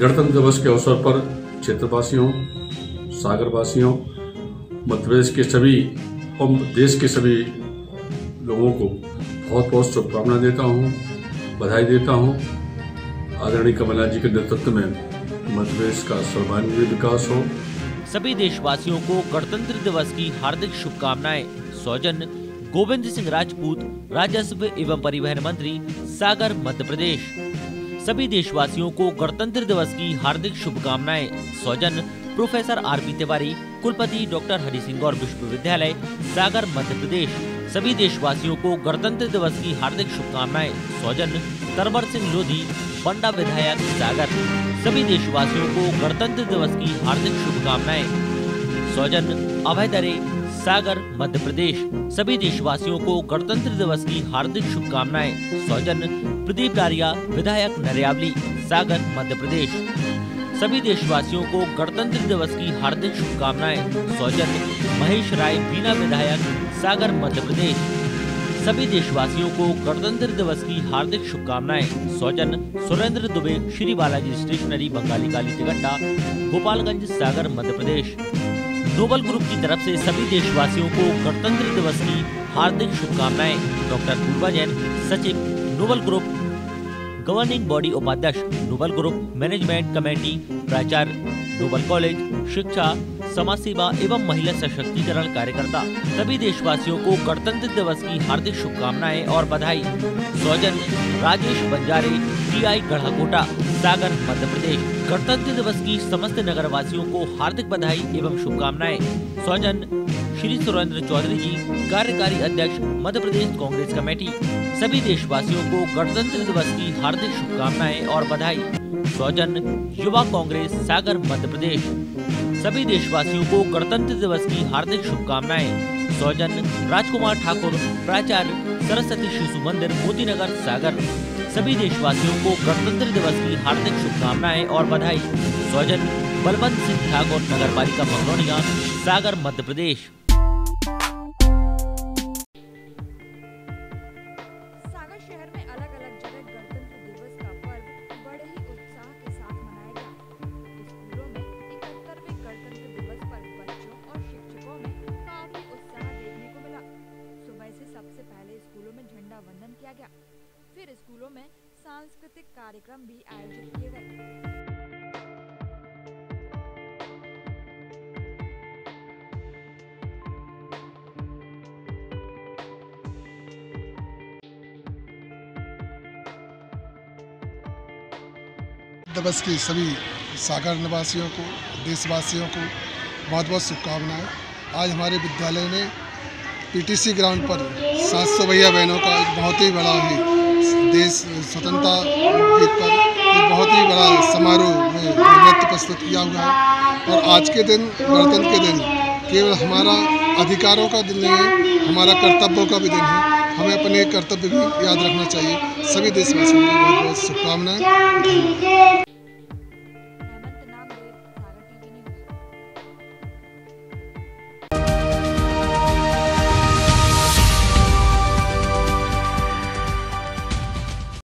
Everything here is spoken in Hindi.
गणतंत्र दिवस के अवसर पर क्षेत्रवासियों, सागरवासियों मध्य प्रदेश के सभी और देश के सभी लोगों को बहुत बहुत शुभकामना देता हूँ, बधाई देता हूँ। आदरणीय कमलनाथ जी के नेतृत्व में मध्य प्रदेश का सर्वांगीण विकास हो। सभी देशवासियों को गणतंत्र दिवस की हार्दिक शुभकामनाएँ। सौजन गोविंद सिंह राजपूत, राजस्व एवं परिवहन मंत्री सागर, मध्य प्रदेश। सभी देशवासियों को गणतंत्र दिवस की हार्दिक शुभकामनाएँ। सौजन प्रोफेसर आर पी तिवारी, कुलपति डॉक्टर हरि सिंह गौर विश्वविद्यालय, सागर, मध्य प्रदेश। सभी देशवासियों को गणतंत्र दिवस की हार्दिक शुभकामनाएँ। सौजन तरवर सिंह लोधी, बंडा विधायक, सागर। सभी देशवासियों को गणतंत्र दिवस की हार्दिक शुभकामनाएँ। सौजन अभय दरे सागर, मध्य प्रदेश। सभी देशवासियों को गणतंत्र दिवस की हार्दिक शुभकामनाएँ। सौजन प्रदीप डारिया विधायक नरियावली, सागर, मध्य प्रदेश। सभी देशवासियों को गणतंत्र दिवस की हार्दिक शुभकामनाएँ। सौजन महेश राय बीना विधायक, सागर, मध्य प्रदेश। सभी देशवासियों को गणतंत्र दिवस की हार्दिक शुभकामनाएँ। सौजन Surendra Dubey, Shri Balaji stationery, Bengali Kali Tigadda Gopalganj, Sagar, Madhya Pradesh. Noble group की तरफ़ से सभी देशवासियों को गणतंत्र दिवस की हार्दिक शुभकामनाएँ। डॉक्टर पूर्वा जैन, सचिव नोबल ग्रुप, गवर्निंग बॉडी उपाध्यक्ष नोबल ग्रुप, मैनेजमेंट कमेटी, प्राचार्य नोबल कॉलेज, शिक्षा समाज सेवा एवं महिला सशक्तिकरण कार्यकर्ता। सभी देशवासियों को गणतंत्र दिवस की हार्दिक शुभकामनाएँ और बधाई। सौजन राजेश बंजारे टी आई गढ़ाकोटा, सागर, मध्य प्रदेश। गणतंत्र दिवस की समस्त नगर वासियों को हार्दिक बधाई एवं शुभकामनाएँ। सौजन श्री सुरेंद्र चौधरी जी, कार्यकारी अध्यक्ष, मध्य प्रदेश कांग्रेस कमेटी। सभी देशवासियों को गणतंत्र दिवस की हार्दिक शुभकामनाएँ और बधाई। सौजन युवा कांग्रेस, सागर, मध्य प्रदेश। सभी देशवासियों को गणतंत्र दिवस की हार्दिक शुभकामनाएँ। सौजन राजकुमार ठाकुर, प्राचार्य सरस्वती शिशु मंदिर मोदी नगर सागर। सभी देशवासियों को गणतंत्र दिवस की हार्दिक शुभकामनाएँ और बधाई। सौजन बलवंत सिंह ठाकुर नगर पालिका सागर, मध्य प्रदेश। किया गया। फिर स्कूलों में सांस्कृतिक कार्यक्रम भी आयोजित किए गए। दिवस की सभी सागर निवासियों को, देशवासियों को बहुत बहुत शुभकामनाएँ। आज हमारे विद्यालय ने पीटीसी ग्राउंड पर सात सौ भैया बहनों का एक बहुत ही बड़ा ही देश स्वतंत्रता गीत पर एक बहुत ही बड़ा समारोह में नृत्य प्रस्तुत किया हुआ है। और आज के दिन, गणतंत्र के दिन केवल हमारा अधिकारों का दिन नहीं है, हमारा कर्तव्यों का भी दिन है। हमें अपने कर्तव्य भी याद रखना चाहिए। सभी देशवासियों को बहुत बहुत शुभकामनाएँ।